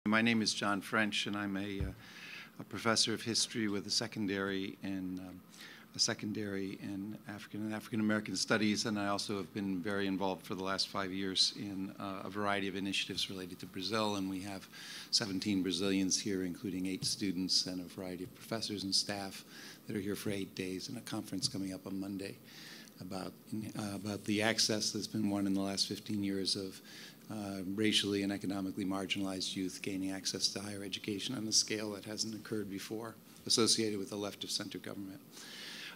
My name is John French, and I'm a, uh, a professor of history with a secondary in um, a secondary in African and African American studies, and I also have been very involved for the last five years in uh, a variety of initiatives related to Brazil. And we have 17 Brazilians here, including eight students and a variety of professors and staff that are here for eight days, and a conference coming up on Monday about uh, about the access that's been won in the last 15 years of uh, racially and economically marginalized youth gaining access to higher education on a scale that hasn't occurred before, associated with the left of center government.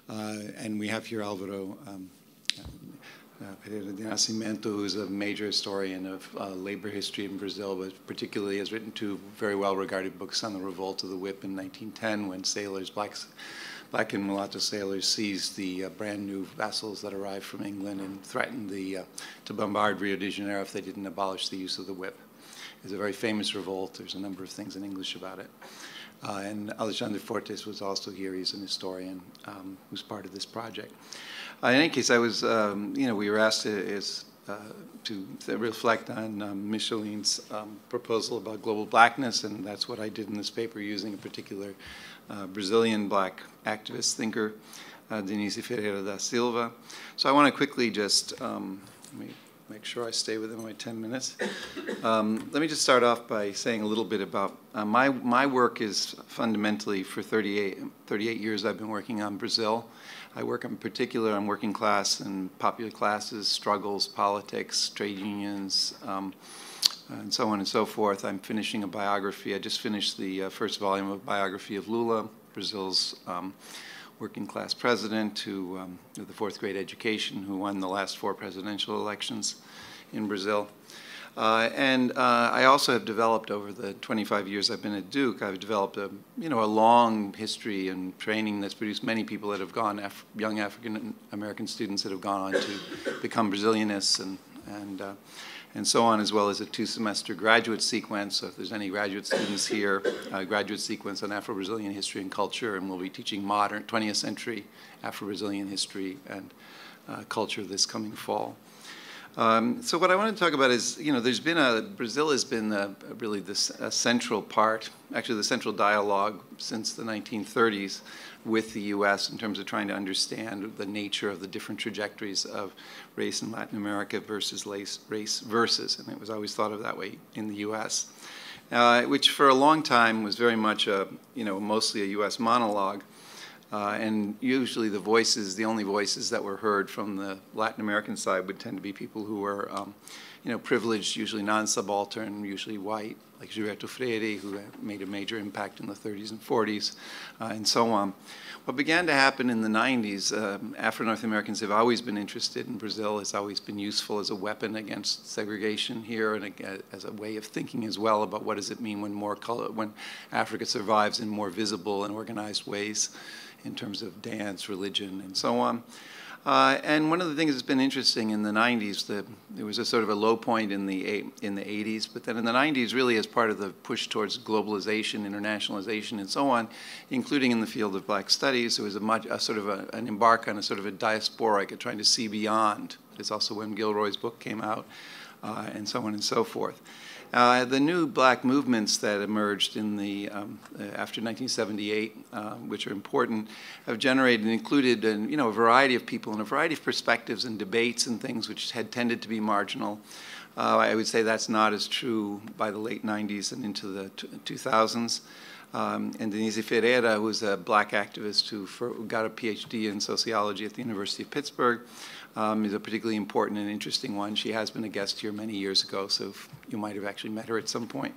Uh, and we have here Alvaro um, uh, Pereira de Nascimento, who's a major historian of uh, labor history in Brazil, but particularly has written two very well-regarded books on the revolt of the whip in 1910 when sailors, blacks, black and mulatto sailors seized the uh, brand new vessels that arrived from England and threatened the, uh, to bombard Rio de Janeiro if they didn't abolish the use of the whip. It's a very famous revolt. There's a number of things in English about it. Uh, and Alexandre Fortes was also here. He's an historian um, who's part of this project. Uh, in any case, I was, um, you know, we were asked to, is, uh, to reflect on um, Micheline's um, proposal about global blackness, and that's what I did in this paper using a particular uh, Brazilian black activist thinker, uh, Denise Ferreira da Silva. So I want to quickly just um, let me make sure I stay within my 10 minutes. Um, let me just start off by saying a little bit about uh, my, my work is fundamentally for 38, 38 years I've been working on Brazil. I work in particular on working class and popular classes, struggles, politics, trade unions, um, and so on and so forth. I'm finishing a biography. I just finished the uh, first volume of biography of Lula, Brazil's um, working class president who, um, the fourth grade education, who won the last four presidential elections in Brazil. Uh, and uh, I also have developed over the 25 years I've been at Duke, I've developed a, you know, a long history and training that's produced many people that have gone, Af young African American students that have gone on to become Brazilianists and, and uh, and so on, as well as a two-semester graduate sequence. So if there's any graduate students here, graduate sequence on Afro-Brazilian history and culture, and we'll be teaching modern 20th century Afro-Brazilian history and uh, culture this coming fall. Um, so what I want to talk about is, you know, there's been a, Brazil has been a, really the central part, actually the central dialogue since the 1930s with the U.S. in terms of trying to understand the nature of the different trajectories of race in Latin America versus race, race versus, and it was always thought of that way in the U.S., uh, which for a long time was very much a, you know, mostly a U.S. monologue. Uh, and usually the voices, the only voices that were heard from the Latin American side would tend to be people who were, um, you know, privileged, usually non-subaltern, usually white, like Gilberto Freyre, who made a major impact in the 30s and 40s, uh, and so on. What began to happen in the 90s, um, Afro-North Americans have always been interested in Brazil, has always been useful as a weapon against segregation here and a, as a way of thinking as well about what does it mean when more color, when Africa survives in more visible and organized ways in terms of dance, religion, and so on. Uh, and one of the things that's been interesting in the 90s, the, there was a sort of a low point in the, in the 80s, but then in the 90s, really as part of the push towards globalization, internationalization, and so on, including in the field of black studies, there was a, much, a sort of a, an embark on a sort of a diasporic, a trying to see beyond. It's also when Gilroy's book came out, uh, and so on and so forth. Uh, the new black movements that emerged in the um, uh, after 1978, uh, which are important, have generated and included an, you know a variety of people and a variety of perspectives and debates and things which had tended to be marginal. Uh, I would say that's not as true by the late 90s and into the 2000s. Um, and Denise Ferreira, who's a black activist who for, got a PhD in sociology at the University of Pittsburgh, um, is a particularly important and interesting one. She has been a guest here many years ago, so you might have actually met her at some point.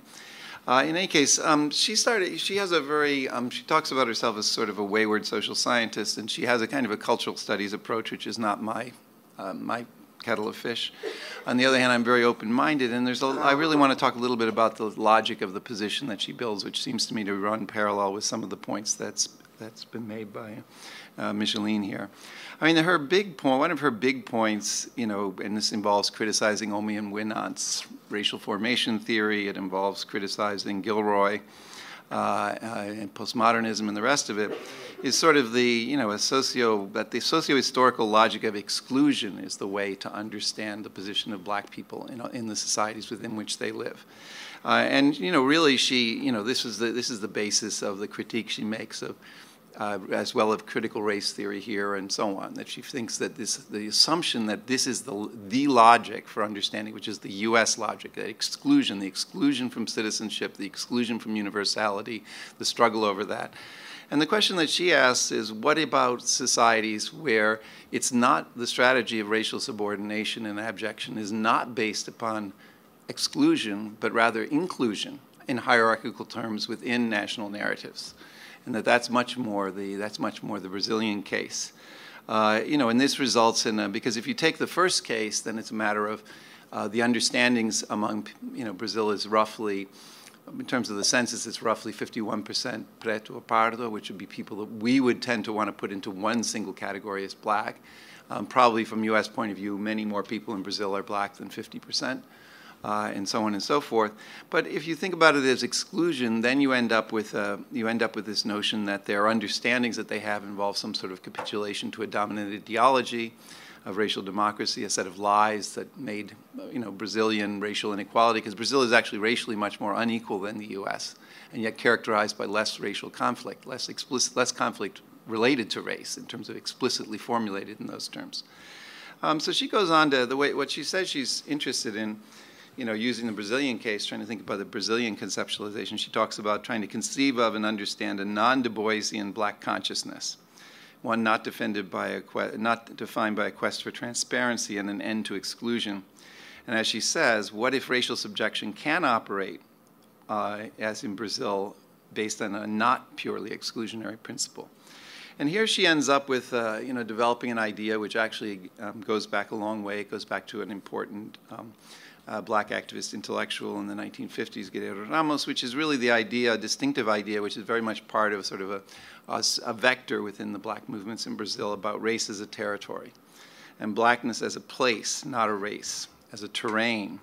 Uh, in any case, um, she started. She has a very. Um, she talks about herself as sort of a wayward social scientist, and she has a kind of a cultural studies approach, which is not my uh, my kettle of fish. On the other hand, I'm very open-minded, and there's a, I really want to talk a little bit about the logic of the position that she builds, which seems to me to run parallel with some of the points that's that's been made by uh, Micheline here. I mean, her big point, one of her big points, you know, and this involves criticizing Omi and Winant's racial formation theory. It involves criticizing Gilroy uh, uh, and postmodernism and the rest of it, is sort of the, you know, a socio, that the socio-historical logic of exclusion is the way to understand the position of black people in, in the societies within which they live. Uh, and, you know, really she, you know, this is the, this is the basis of the critique she makes of uh, as well of critical race theory here and so on, that she thinks that this, the assumption that this is the, the logic for understanding, which is the US logic, that exclusion, the exclusion from citizenship, the exclusion from universality, the struggle over that. And the question that she asks is what about societies where it's not the strategy of racial subordination and abjection is not based upon exclusion, but rather inclusion in hierarchical terms within national narratives? and that that's much more the that's much more the Brazilian case. Uh, you know, and this results in a, because if you take the first case, then it's a matter of uh, the understandings among you know Brazil is roughly. In terms of the census, it's roughly 51% preto or pardo, which would be people that we would tend to want to put into one single category as black. Um, probably from U.S. point of view, many more people in Brazil are black than 50 percent uh, and so on and so forth. But if you think about it as exclusion, then you end up with uh, you end up with this notion that their understandings that they have involve some sort of capitulation to a dominant ideology of racial democracy, a set of lies that made you know Brazilian racial inequality, because Brazil is actually racially much more unequal than the U.S. and yet characterized by less racial conflict, less explicit, less conflict related to race in terms of explicitly formulated in those terms. Um, so she goes on to the way what she says she's interested in you know, using the Brazilian case, trying to think about the Brazilian conceptualization, she talks about trying to conceive of and understand a non-Du Boisian black consciousness, one not defended by a not defined by a quest for transparency and an end to exclusion. And as she says, what if racial subjection can operate, uh, as in Brazil, based on a not purely exclusionary principle? And here she ends up with, uh, you know, developing an idea which actually um, goes back a long way. It goes back to an important um, uh, black activist intellectual in the 1950s, Guerreiro Ramos, which is really the idea, a distinctive idea, which is very much part of sort of a, a, a vector within the black movements in Brazil about race as a territory and blackness as a place, not a race, as a terrain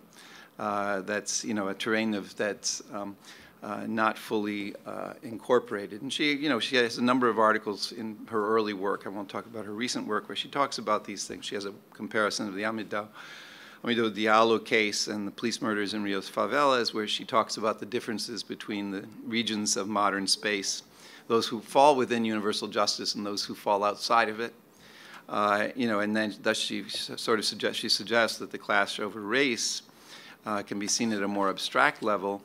uh, that's, you know, a terrain of, that's um, uh, not fully uh, incorporated. And she, you know, she has a number of articles in her early work. I won't talk about her recent work where she talks about these things. She has a comparison of the Amidao Amadou Diallo case and the police murders in Rio's favelas, where she talks about the differences between the regions of modern space, those who fall within universal justice and those who fall outside of it. Uh, you know, and then thus she sort of suggests, she suggests that the clash over race uh, can be seen at a more abstract level,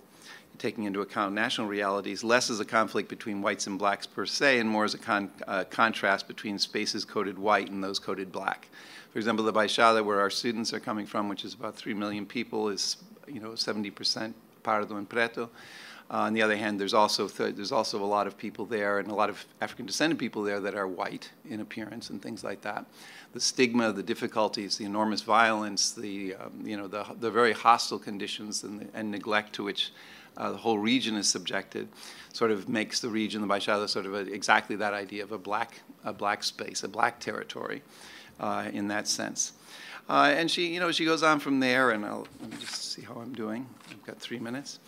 taking into account national realities, less as a conflict between whites and blacks per se, and more as a con uh, contrast between spaces coded white and those coded black. For example, the Baixada, where our students are coming from, which is about 3 million people, is you know 70% Pardo and Preto. Uh, on the other hand, there's also th there's also a lot of people there and a lot of African descended people there that are white in appearance and things like that. The stigma, the difficulties, the enormous violence, the um, you know the the very hostile conditions and, the, and neglect to which uh, the whole region is subjected, sort of makes the region, the Baixada, sort of a, exactly that idea of a black a black space, a black territory uh, in that sense. Uh, and she, you know, she goes on from there, and I'll let me just see how I'm doing. I've got three minutes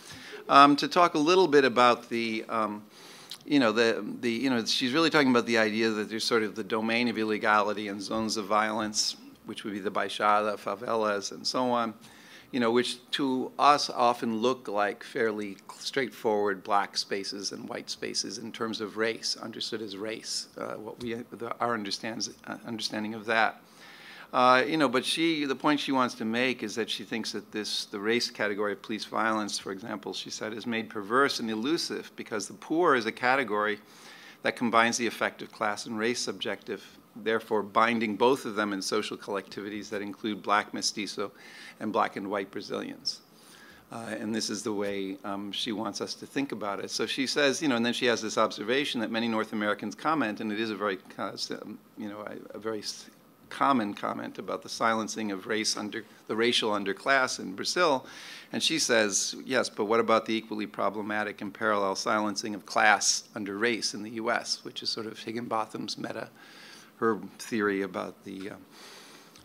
um, to talk a little bit about the, um, you know, the, the, you know, she's really talking about the idea that there's sort of the domain of illegality and zones of violence, which would be the Baixada, favelas, and so on you know, which to us often look like fairly straightforward black spaces and white spaces in terms of race, understood as race, uh, what we, the, our understands, uh, understanding of that. Uh, you know, but she, the point she wants to make is that she thinks that this, the race category of police violence, for example, she said, is made perverse and elusive because the poor is a category that combines the effect of class and race subjective therefore binding both of them in social collectivities that include black mestizo and black and white Brazilians. Uh, and this is the way um, she wants us to think about it. So she says, you know, and then she has this observation that many North Americans comment, and it is a very, uh, you know, a, a very common comment about the silencing of race under the racial underclass in Brazil. And she says, yes, but what about the equally problematic and parallel silencing of class under race in the U.S., which is sort of Higginbotham's meta, her theory about the, uh,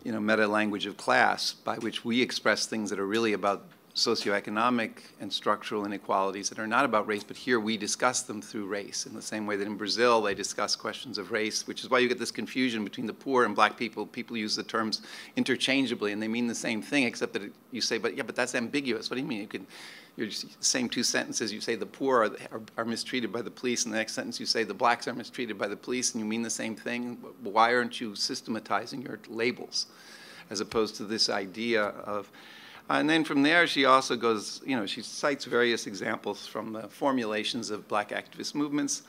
you know, meta language of class by which we express things that are really about socioeconomic and structural inequalities that are not about race, but here we discuss them through race in the same way that in Brazil they discuss questions of race, which is why you get this confusion between the poor and black people. People use the terms interchangeably and they mean the same thing, except that you say, but yeah, but that's ambiguous. What do you mean? You can, you're just, same two sentences, you say the poor are, are, are, mistreated by the police, and the next sentence you say the blacks are mistreated by the police, and you mean the same thing. Why aren't you systematizing your labels as opposed to this idea of and then from there, she also goes, you know, she cites various examples from the formulations of black activist movements,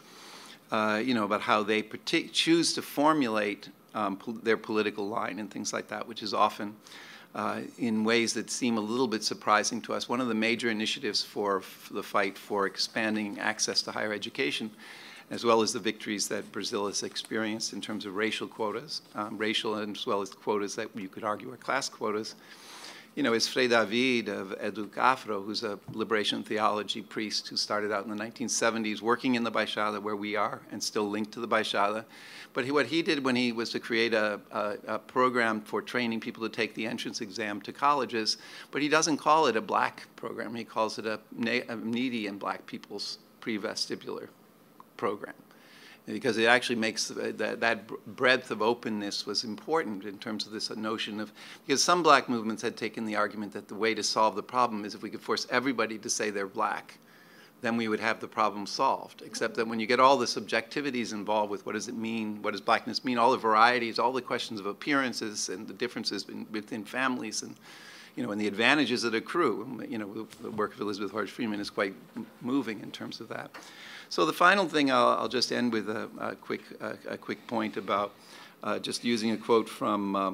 uh, you know, about how they choose to formulate um, po their political line and things like that, which is often uh, in ways that seem a little bit surprising to us. One of the major initiatives for, the fight for expanding access to higher education as well as the victories that Brazil has experienced in terms of racial quotas, um, racial and as well as quotas that you could argue are class quotas, you know, is Frei David of Educafro, who's a liberation theology priest who started out in the 1970s working in the Baixada where we are and still linked to the Baixada. But he, what he did when he was to create a, a, a, program for training people to take the entrance exam to colleges, but he doesn't call it a black program. He calls it a, a needy and black people's pre-vestibular program because it actually makes uh, that, that breadth of openness was important in terms of this notion of because some black movements had taken the argument that the way to solve the problem is if we could force everybody to say they're black then we would have the problem solved except that when you get all the subjectivities involved with what does it mean what does blackness mean all the varieties all the questions of appearances and the differences in, within families and you know and the advantages that accrue you know the work of elizabeth Hordge-Freeman is quite moving in terms of that. So the final thing, I'll, I'll just end with a, a quick, a, a, quick point about uh, just using a quote from, uh,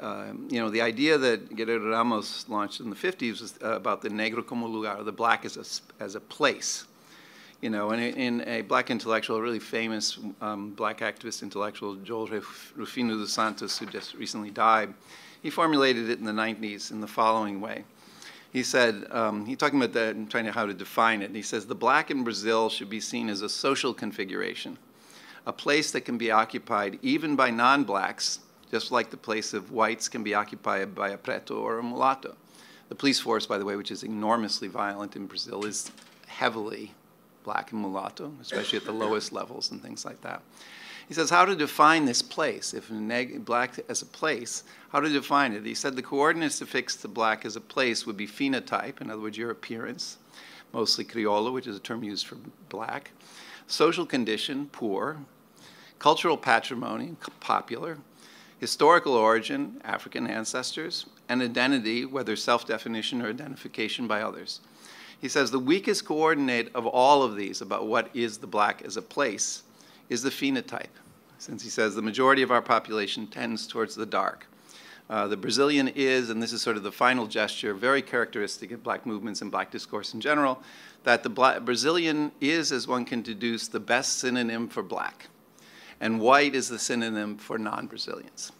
uh, you know, the idea that Guerreiro Ramos launched in the 50s was uh, about the negro como lugar, the black as a, as a place. You know, and in a black intellectual, a really famous um, black activist intellectual, Joel Rufino dos Santos, who just recently died, he formulated it in the 90s in the following way he said, um, he's talking about that and trying to how to define it. He says, the black in Brazil should be seen as a social configuration, a place that can be occupied even by non-blacks, just like the place of whites can be occupied by a preto or a mulatto. The police force, by the way, which is enormously violent in Brazil, is heavily black and mulatto, especially at the lowest levels and things like that. He says, how to define this place, if black as a place, how to define it. He said the coordinates to fix the black as a place would be phenotype, in other words, your appearance, mostly crioulo, which is a term used for black, social condition, poor, cultural patrimony, popular, historical origin, African ancestors, and identity, whether self-definition or identification by others. He says the weakest coordinate of all of these about what is the black as a place is the phenotype, since he says the majority of our population tends towards the dark. Uh, the Brazilian is, and this is sort of the final gesture, very characteristic of black movements and black discourse in general, that the Brazilian is, as one can deduce, the best synonym for black. And white is the synonym for non-Brazilians.